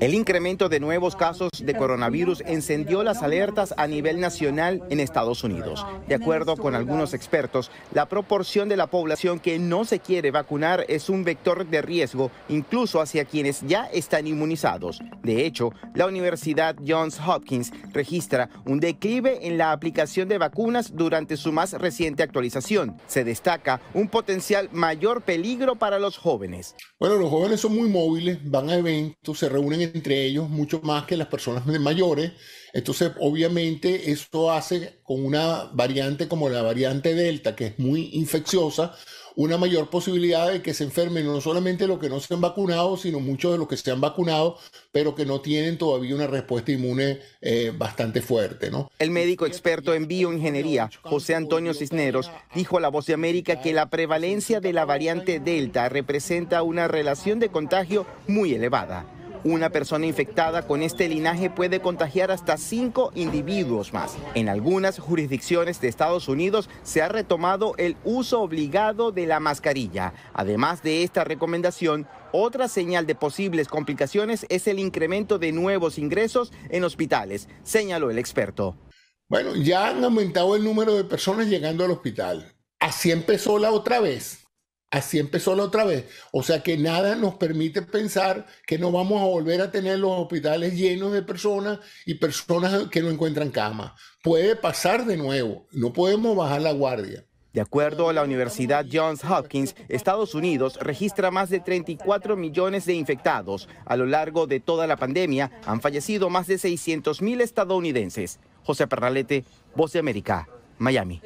El incremento de nuevos casos de coronavirus encendió las alertas a nivel nacional en Estados Unidos. De acuerdo con algunos expertos, la proporción de la población que no se quiere vacunar es un vector de riesgo incluso hacia quienes ya están inmunizados. De hecho, la Universidad Johns Hopkins registra un declive en la aplicación de vacunas durante su más reciente actualización. Se destaca un potencial mayor peligro para los jóvenes. Bueno, los jóvenes son muy móviles, van a eventos, se reúnen entre ellos mucho más que las personas mayores. Entonces, obviamente, esto hace con una variante como la variante Delta, que es muy infecciosa, una mayor posibilidad de que se enfermen no solamente los que no se han vacunado, sino muchos de los que se han vacunado, pero que no tienen todavía una respuesta inmune eh, bastante fuerte. El médico experto en bioingeniería, José Antonio Cisneros, dijo a La Voz de América que la prevalencia de la variante Delta representa una relación de contagio muy elevada. Una persona infectada con este linaje puede contagiar hasta cinco individuos más. En algunas jurisdicciones de Estados Unidos se ha retomado el uso obligado de la mascarilla. Además de esta recomendación, otra señal de posibles complicaciones es el incremento de nuevos ingresos en hospitales, señaló el experto. Bueno, ya han aumentado el número de personas llegando al hospital. Así empezó la otra vez. Así empezó la otra vez. O sea que nada nos permite pensar que no vamos a volver a tener los hospitales llenos de personas y personas que no encuentran cama. Puede pasar de nuevo. No podemos bajar la guardia. De acuerdo a la Universidad Johns Hopkins, Estados Unidos registra más de 34 millones de infectados. A lo largo de toda la pandemia han fallecido más de 600 mil estadounidenses. José Pernalete, Voz de América, Miami.